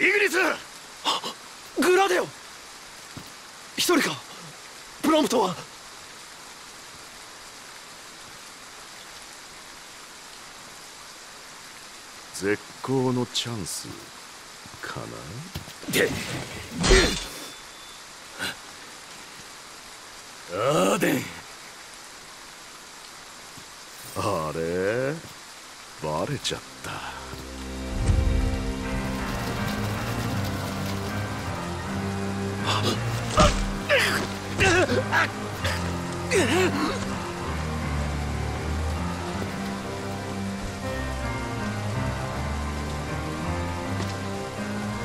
イギリス！グラデオ一人か？プロンプトは？絶好のチャンス。かな？アーデンあれ？バレちゃった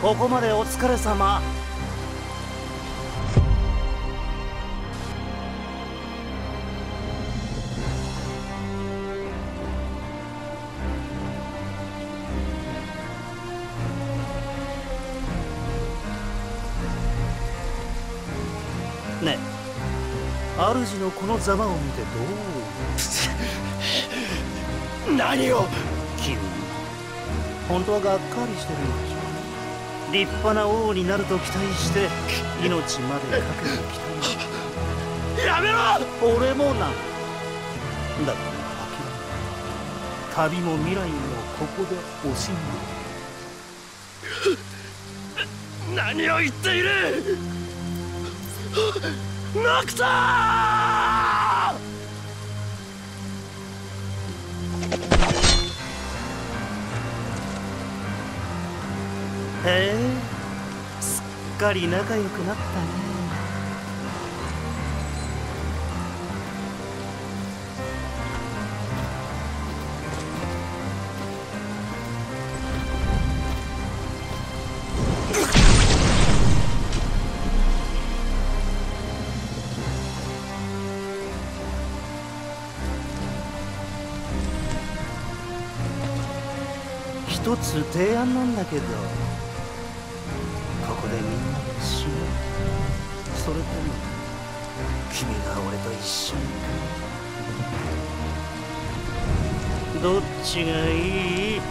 ここまでお疲れ様。主のこのざまを見てどう何を君本当はがっかりしてるんでしょ？う立派な王になると期待して命までかけてきたやめろ！俺もなんだ。だから諦め旅も未来もここでおしまい何を言っているノクタへえ。すっかり仲良くなったね。一つ提案なんだけどここでみんなで死ぬそれとも君が俺と一緒にどっちがいい？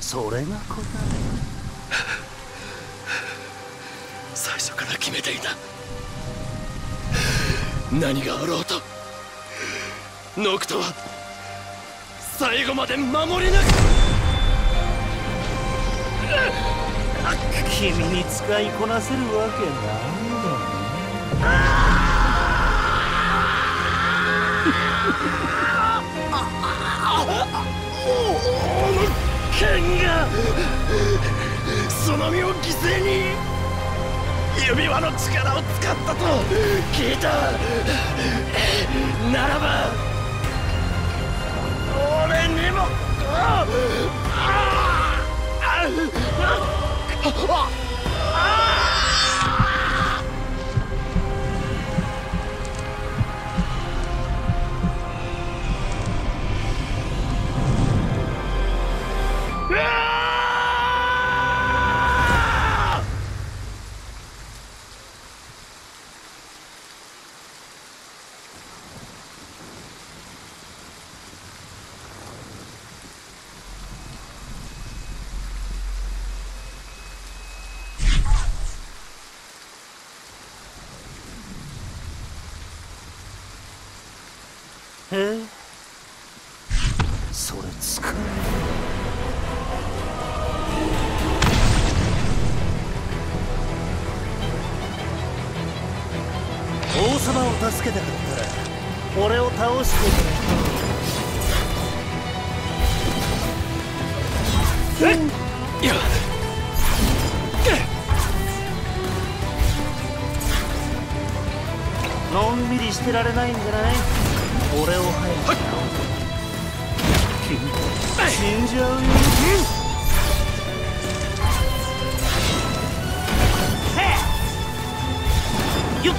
それが答え。最初から決めていた。何があろうと。ノクトは最後まで守り抜く。君に使いこなせるわけないよね剣がその身を犠牲に指輪の力を使ったと聞いたならば俺にもああ啊哈あえ。それ使う王様を助けたかったら俺を倒してくれ。え？っいや。のんびりしてられないんじゃない？俺を早く死んじゃうよへっよっと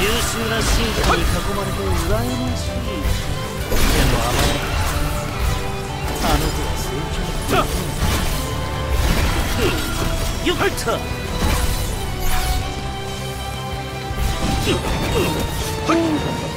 優秀な進化に囲まれて羨ましい。でも甘やかあの子は成長よっとはい。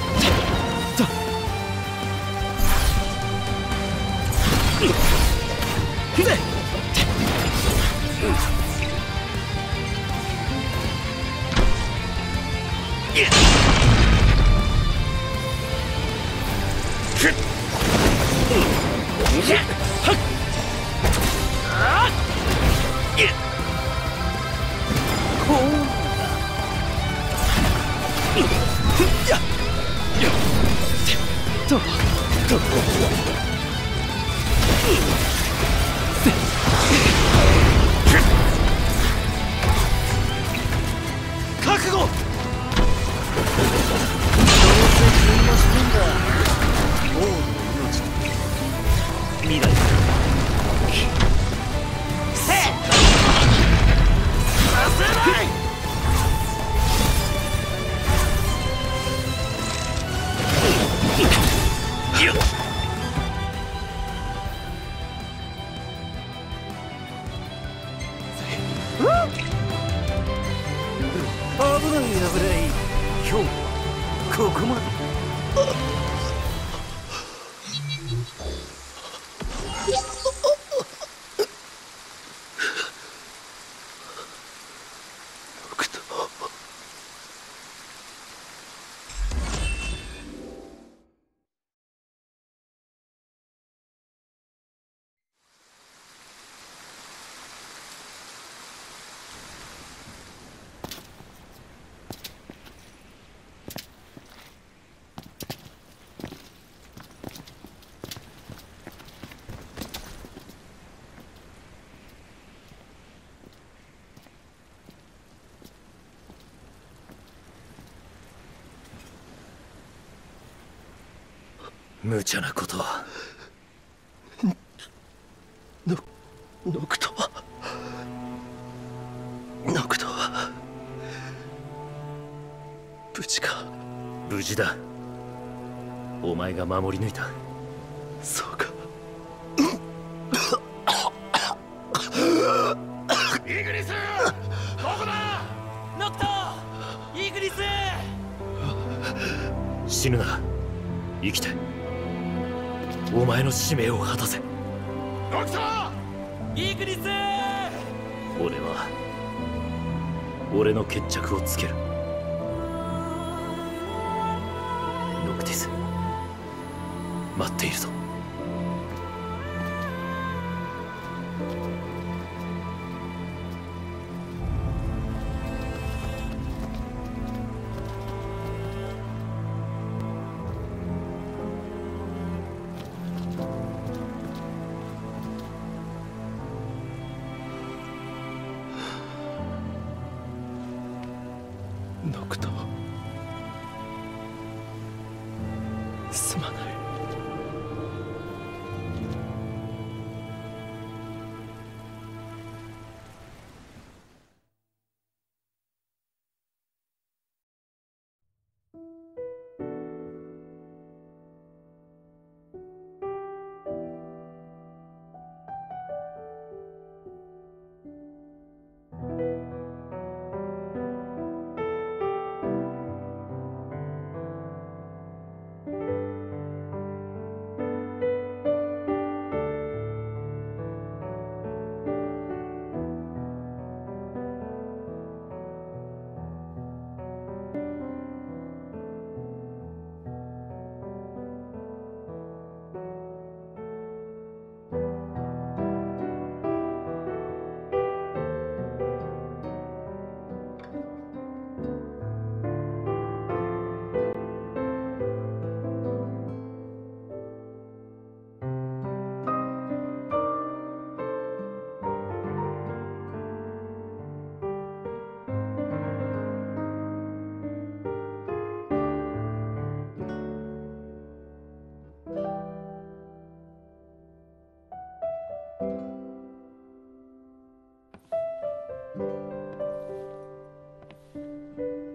Shut the fuck up. 無茶なことは。ノノクトは。ノクトは。無事か。無事だ。お前が守り抜いた。そうか。イグリス！どこだ！ノクト！イグニス！死ぬな。生きてお前の使命を果たせ。ノクトイグニス！俺は俺の決着をつける。ノクティス待っているぞ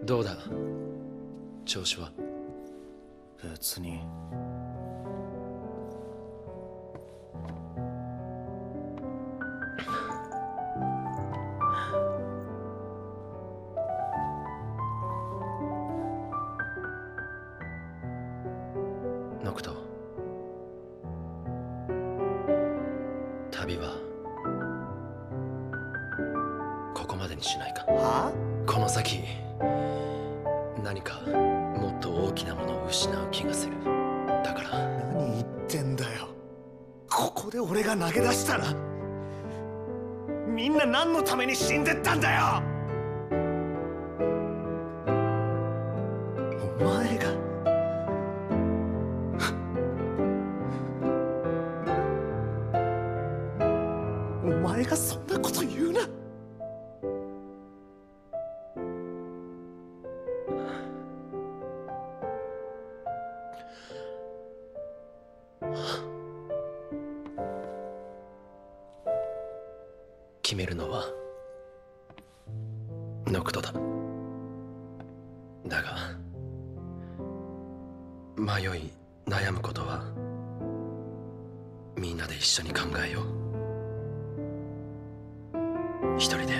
どうだ？調子は？別に。ノクト。旅は？ここまでにしないか？は？この先何かもっと大きなものを失う気がする。だから。何言ってんだよ。ここで俺が投げ出したら。みんな何のために死んでったんだよ。お前が。お前がそんなこと言うな。一人で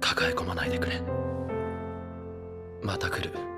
抱え込まないでくれ。また来る。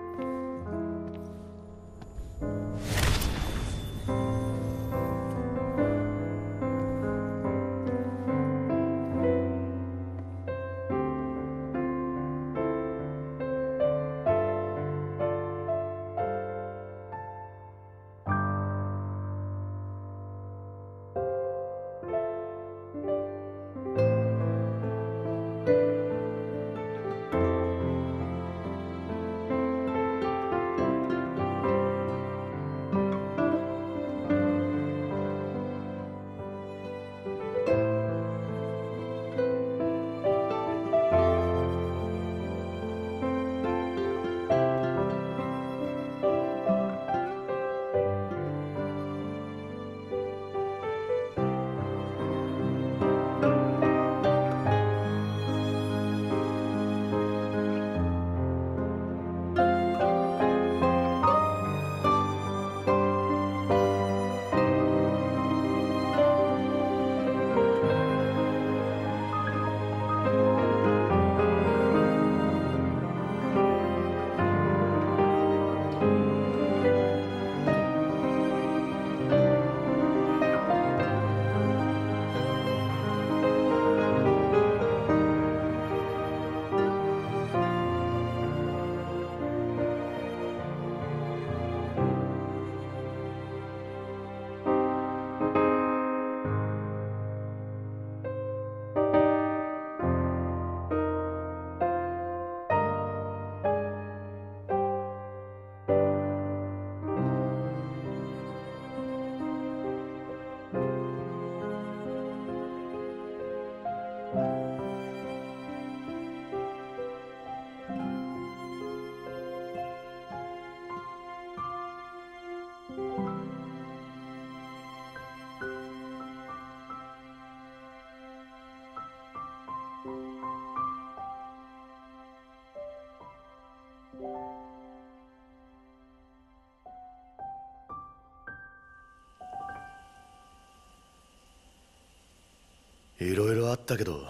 いろいろあったけど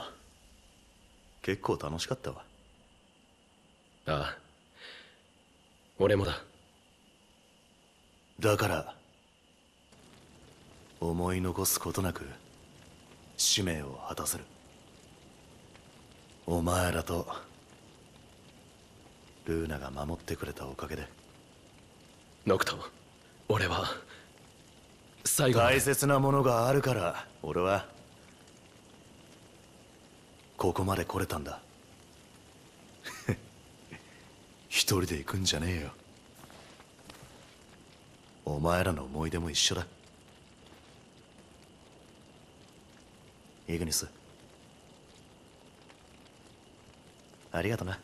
結構楽しかったわ。ああ。俺もだ。だから思い残すことなく使命を果たせる。お前らとルーナが守ってくれたおかげで。ノクト俺は最後大切なものがあるから俺はここまで来れたんだ。一人で行くんじゃねえよ。お前らの思い出も一緒だ。イグニス。ありがとな。